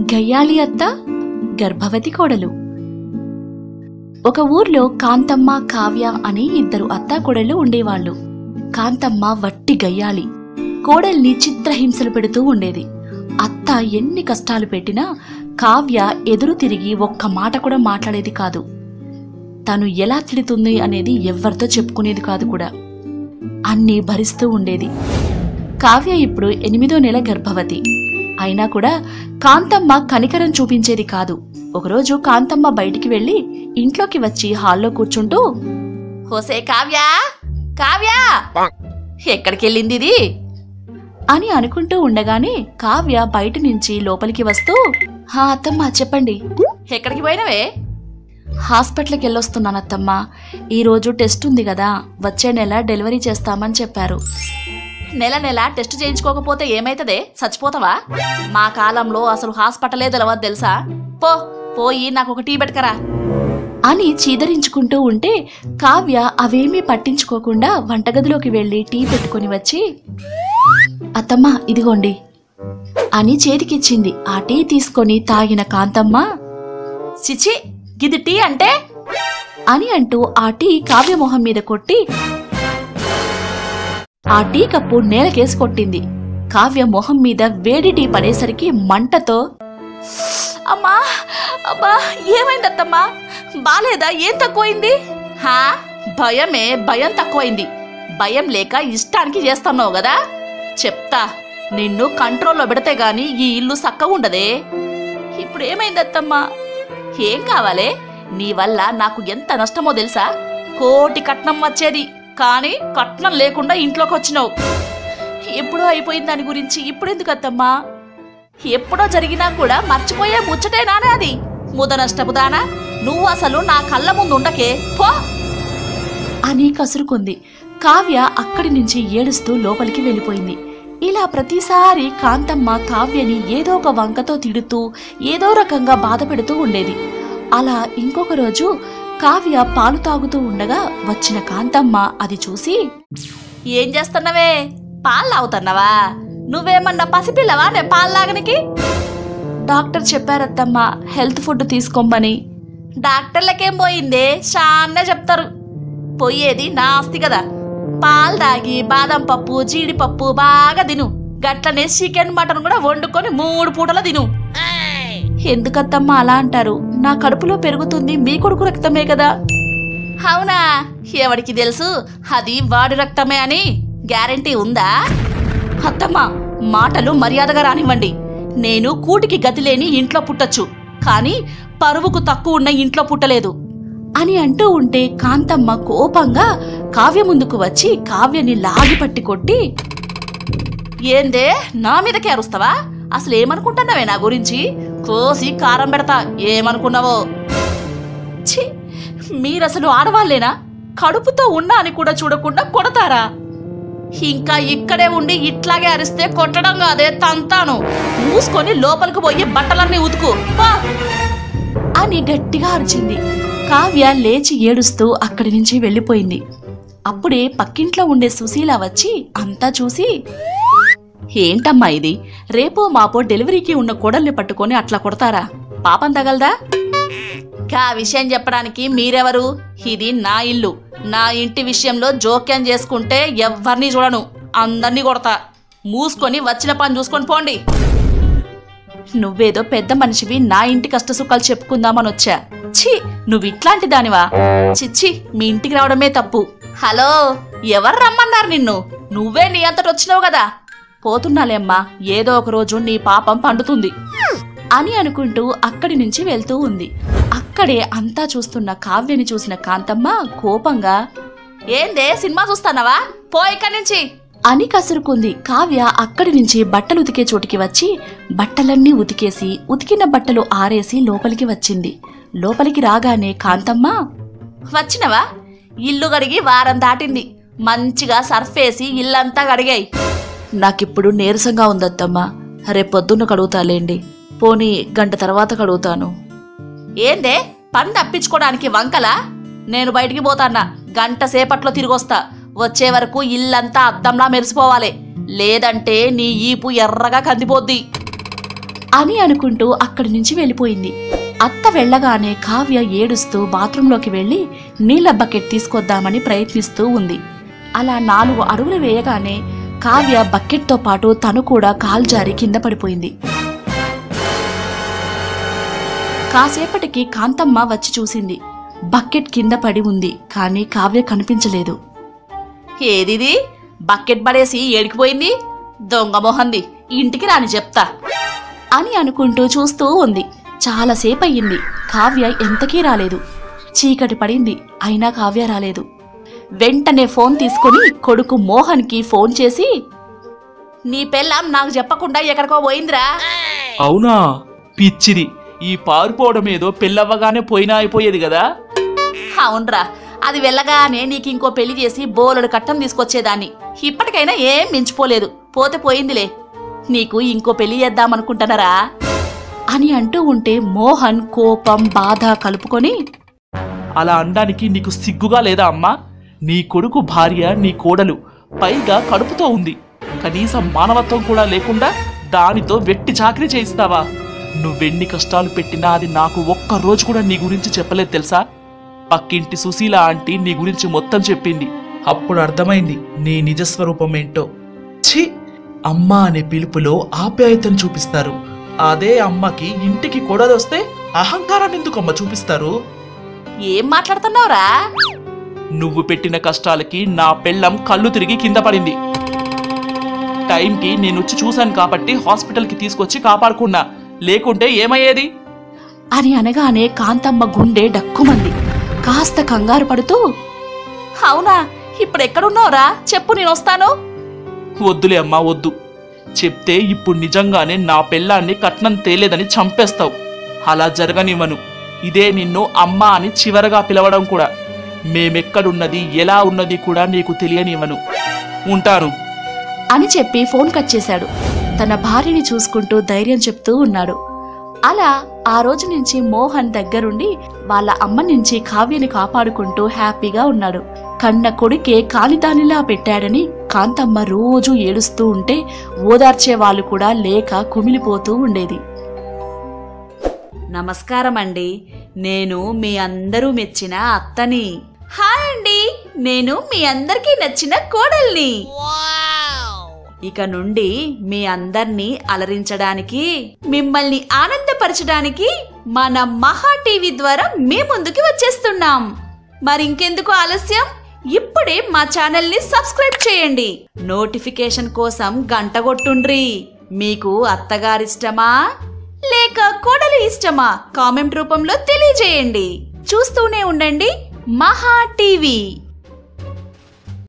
గయ్యాలి అత్త గర్భవతి కోడలు. ఒక ఊర్లో కాంతమ్మ కావ్య అని ఇద్దరు అత్తాకోడళ్ళు ఉండేవాళ్ళు. కాంతమ్మ వట్టి గయ్యాలి. కోడల్ని చిత్రహింసలు పెడుతూ ఉండేది. అత్త ఎన్ని కష్టాలు పెట్టినా కావ్య ఎదురు తిరిగి ఒక్క మాట కూడా మాట్లాడేది కాదు. తను ఎలా తిడుతుంది అనేది ఎవ్వరితో చెప్పుకునేది కాదు కూడా. అన్నీ భరిస్తూ ఉండేది. కావ్య ఇప్పుడు ఎనిమిదో నెల గర్భవతి. అయినా కూడా కాంతమ్మ కనికరం చూపించేది కాదు. ఒకరోజు కాంతమ్మ బయటికి వెళ్ళి ఇంట్లోకి వచ్చి హాల్లో కూర్చుంటూ హోసే కావ్య! కావ్య! ఎక్కడికి వెళ్ళింది ఇది? అని అనుకుంటూ ఉండగానే కావ్య బయట నుంచి లోపలికి వస్తూ హా అత్తమ్మ చెప్పండి. ఎక్కడికి పోయినవే? హాస్పిటల్కి వెళ్ళొస్తున్నానత్తమ్మ. ఈరోజు టెస్ట్ ఉంది కదా. వచ్చే నెల డెలివరీ చేస్తామని చెప్పారు. నెల నెల టెస్ట్ చేయించుకోకపోతే ఏమైతదే? చచ్చిపోతావా? మా కాలంలో అసలు హాస్పిటలే తెలవదు తెలుసా? పో పోయి నాకు ఒక టీ పెట్టుకరా. అని చీదరించుకుంటూ ఉంటే కావ్య అవేమీ పట్టించుకోకుండా వంటగదిలోకి వెళ్ళి టీ పెట్టుకొని వచ్చి అత్తమ్మ ఇదిగోండి అని చేతికిచ్చింది. ఆ టీ తీసుకొని తాగిన కాంతమ్మ చిచి గిది టీ అంటే? అని అంటూ ఆ టీ కావ్య మొహం మీద కొట్టి ఆ టీ కప్పు నేలకేసి కొట్టింది. కావ్య మొహం మీద వేడి టీ పడేసరికి మంటతో అమ్మా అమ్మా ఏమైందత్తమ్మా బాలేదా? ఏం తక్కువైంది? హా భయమే భయం తక్కువైంది. భయం లేక ఇష్టానికి చేస్తున్నావు కదా? చెప్తా నిన్ను కంట్రోల్లో పెడితే గాని ఈ ఇల్లు సక్కగా ఉండదే. ఇప్పుడు ఏమైందత్తమ్మా ఏం కావాలే? నీ వల్ల నాకు ఎంత నష్టమో తెలుసా? కోటి కట్నం వచ్చేది. కానీ కట్నం లేకుండా ఇంట్లోకి వచ్చినావు. ఎప్పుడో అయిపోయింది దాని గురించి ఇప్పుడెందుకు అత్తమ్మా ఎప్పుడో జరిగినా కూడా మర్చిపోయే ముచ్చటేనానే అది. ముద నష్టపుదానా నువ్వు అసలు నా కళ్ళ ముందు ఉండకే. పో! అని కసురుకుంది. కావ్య అక్కడి నుంచి ఏడుస్తూ లోపలికి వెళ్ళిపోయింది. ఇలా ప్రతిసారి కాంతమ్మ కావ్యని ఏదో ఒక వంకతో తిడుతూ ఏదో రకంగా బాధ పెడుతూ ఉండేది. అలా ఇంకొక రోజు కావ్య పాలు తాగుతూ ఉండగా వచ్చిన కాంతమ్మ అది చూసి ఏం చేస్తున్నావే? పాలు తాగుతున్నావా? నువ్వేమన్నా పసిపిల్లవా నే పాలు తాగనికి? డాక్టర్ చెప్పారత్తమ్మ హెల్త్ ఫుడ్ తీసుకోమని. డాక్టర్లకేం పోయిందే? షాన్నే చెప్తారు. పోయేది నా ఆస్తి కదా. పాలు తాగి బాదం పప్పు జీడిపప్పు బాగా తిను. గట్లనే చికెన్ మటన్ కూడా వండుకొని మూడు పూటలు తిను. ఎందుకత్తమ్మా అలా అంటారు? నా కడుపులో పెరుగుతుంది మీ కొడుకు రక్తమే కదా. అవునా? ఎవడికి తెలుసు? అది వాడి రక్తమే అని. గ్యారంటీ ఉందా? అత్తమ్మా మాటలు మర్యాదగా రానివ్వండి. నేను కూటికి గతి లేని ఇంట్లో పుట్టొచ్చు. కానీ పరువుకు తక్కువ ఉన్న ఇంట్లో పుట్టలేదు. అని అంటూ ఉంటే కాంతమ్మ కోపంగా కావ్య ముందుకు వచ్చి కావ్యని లాగి పట్టి కొట్టి ఏందే నా మీదకే అరుస్తావా? అసలు ఏమనుకుంటున్నావే నా గురించి? కోసి కారం పెడతా ఏమనుకున్నావో? ఛీ మీరసలు ఆడవాళ్ళేనా? కడుపుతో ఉన్నా అని కూడా చూడకుండా కొడతారా? ఇంకా ఇక్కడే ఉండి ఇట్లాగే అరిస్తే కొట్టడం కాదే తంతాను. మూసుకొని లోపలికి పోయి బట్టలన్నీ ఉతుకు. పా! అని గట్టిగా అరిచింది. కావ్య లేచి ఏడుస్తూ అక్కడి నుంచి వెళ్ళిపోయింది. అప్పుడే పక్కింట్లో ఉండే సుశీల వచ్చి అంతా చూసి ఏంటమ్మా ఇది? రేపో మాపో డెలివరీకి ఉన్న కోడల్ని పట్టుకొని అట్లా కొడతారా? పాపం తగలదా? కా విషయం చెప్పడానికి మీరెవరు? ఇది నా ఇల్లు. నా ఇంటి విషయంలో జోక్యం చేసుకుంటే ఎవరిని చూడను. అందరినీ కొడతా. మూసుకొని వచ్చిన పని చూసుకొని పోండి. నువ్వేదో పెద్ద మనిషివి నా ఇంటి కష్టసుఖాలు చెప్పుకుందామని వచ్చా. ఛీ నువ్వు ఇట్లాంటి దానివా? చిచ్చి మీ ఇంటికి రావడమే తప్పు. హలో ఎవరు రమ్మన్నారు నిన్ను? నువ్వే నీ అంతటి వచ్చినావు కదా. పోతున్నాలేమ్మా ఏదో ఒక రోజు నీ పాపం పండుతుంది అని అనుకుంటూ అక్కడి నుంచి వెళ్తూ ఉంది. అక్కడే అంతా చూస్తున్న కావ్యని చూసిన కాంతమ్మ కోపంగా ఏందే సినిమా చూస్తానవా? పో ఇక్కడి నుంచి. అని కసురుకుంది. కావ్య అక్కడి నుంచి బట్టలు ఉతికే చోటికి వచ్చి బట్టలన్నీ ఉతికేసి ఉతికిన బట్టలు ఆరేసి లోపలికి వచ్చింది. లోపలికి రాగానే కాంతమ్మ వచ్చినవా? ఇల్లు గడిగి వారం దాటింది. మంచిగా సర్ఫ్ వేసి ఇల్లంతా గడిగాయి నాకిప్పుడు నీరసంగా ఉందత్తమ్మా. రేపొద్దున్న కడుగుతాలేండి. పోనీ గంట తర్వాత కడుగుతాను. ఏందే? పని తప్పించుకోవడానికి వంకలా? నేను బయటికి పోతాన్నా. గంట సేపట్లో తిరిగొస్తా. వచ్చే వరకు ఇల్లంతా అద్దంలా మెరిసిపోవాలి. లేదంటే నీ ఈపు ఎర్రగా కందిపోద్ది. అని అనుకుంటూ అక్కడి నుంచి వెళ్ళిపోయింది. అత్త వెళ్ళగానే కావ్య ఏడుస్తూ బాత్రూంలోకి వెళ్ళి నీళ్ళ బకెట్ తీసుకొద్దామని ప్రయత్నిస్తూ ఉంది. అలా నాలుగు అడుగులు వేయగానే కావ్య బకెట్తో పాటు తను కూడా కాల్జారి కింద పడిపోయింది. కాసేపటికి కాంతమ్మ వచ్చి చూసింది. బకెట్ కింద పడి ఉంది కానీ కావ్య కనిపించలేదు. ఏదిది? బకెట్ పడేసి ఏడికిపోయింది? దొంగ మొహంది ఇంటికి రాని చెప్తా. అని అనుకుంటూ చూస్తూ ఉంది. చాలాసేపు అయ్యింది కావ్య ఎంతకీ రాలేదు. చీకటి పడింది అయినా కావ్య రాలేదు. వెంటనే ఫోన్ తీసుకుని కొడుకు మోహన్కి ఫోన్ చేసి నీ పెళ్ళాం నాకు చెప్పకుండా ఎక్కడికో పోయిందిరా. అవునా? పిచ్చిది. ఈ పారిపోవడం ఏదో పెళ్ళవ్వగానే పోయినా అయిపోయేది కదా? అవునరా. అది వెళ్ళగానే నీకు ఇంకో పెళ్ళి చేసి బోలెడు కట్టం తీసుకొచ్చేదాన్ని. ఇప్పటికైనా ఏం మించిపోలేదు. పోతే పోయిందిలే. నీకు ఇంకో పెళ్ళి చేద్దామనుకుంటున్నారా అని అంటూ ఉంటే మోహన్ కోపం బాధ కలుపుకొని అలా అనడానికి నీకు సిగ్గుగా లేదా అమ్మా? నీ కొడుకు భార్య నీ కోడలు పైగా కడుపుతో ఉంది. కనీసం మానవత్వం కూడా లేకుండా దానితో వెట్టి చాకరీ చేయిస్తావా? నువ్వెన్ని కష్టాలు పెట్టినా అది నాకు ఒక్క రోజు కూడా నీ గురించి చెప్పలేదు తెలుసా? పక్కింటి సుశీల ఆంటీ నీ గురించి మొత్తం చెప్పింది. అప్పుడు అర్థమైంది నీ నిజస్వరూపం ఏంటో ఛీ! అమ్మ అనే పిలుపులో ఆప్యాయతను చూపిస్తారు. అదే అమ్మకి ఇంటికి కొడదొస్తే అహంకారాన్ని ఎందుకు అమ్మ చూపిస్తారు? ఏం మాట్లాడుతున్నావురా? నువ్వు పెట్టిన కష్టాలకి నా పెళ్ళం కళ్ళు తిరిగి కింద పడింది. టైంకి నేను వచ్చి చూశాను కాబట్టి హాస్పిటల్కి తీసుకొచ్చి కాపాడుకున్నా. లేకుంటే ఏమయ్యేది? అని అనగానే కాంతమ్మ గుండె డక్కుమంది. కాస్త కంగారు పడుతూ అవునా ఇప్పుడు ఎక్కడున్నావురా చెప్పు నేను వస్తాను. వద్దులే అమ్మా వద్దు. చెప్తే ఇప్పుడు నిజంగానే నా పెళ్ళాన్ని కట్నం తేలేదని చంపేస్తావు. అలా జరగనివ్వను. ఇదే నిన్ను అమ్మ అని చివరగా పిలవడం కూడా. మేమెక్కడున్నది ఎలా ఉన్నది కూడా నీకు తెలియనివ్వను. ఉంటాను అని చెప్పి ఫోన్ కట్ చేశాడు. తన భార్యని చూసుకుంటూ ధైర్యం చెప్తూ ఉన్నాడు. అలా ఆ రోజు నుంచి మోహన్ దగ్గరుండి వాళ్ళ అమ్మ నుంచి కావ్యని కాపాడుకుంటూ హ్యాపీగా ఉన్నాడు. కన్న కొడుకే కాలిదానిలా పెట్టాడని కాంతమ్మ రోజూ ఏడుస్తూ ఉంటే ఓదార్చే వాళ్ళు కూడా లేక కుమిలిపోతూ ఉండేది. నమస్కారం అండి నేను మీ అందరూ మెచ్చిన అత్తని. హాయ్ అండి. నేను మీ అందరికీ నచ్చిన కోడల్ని. ఇక నుండి మీ అందర్నీ అలరించడానికి మిమ్మల్ని ఆనందపరచడానికి మన మహా టీవీ ద్వారా మీ ముందుకి వచ్చేస్తున్నాం. మరింకెందుకు ఆలస్యం? ఇప్పుడే మా ఛానల్ని సబ్స్క్రైబ్ చేయండి. నోటిఫికేషన్ కోసం గంట కొట్టుండ్రి. మీకు అత్తగారిష్టమా? లేక కోడలు ఇష్టమా? కామెంట్ రూపంలో తెలియజేయండి. చూస్తూనే ఉండండి. మహా టీవీ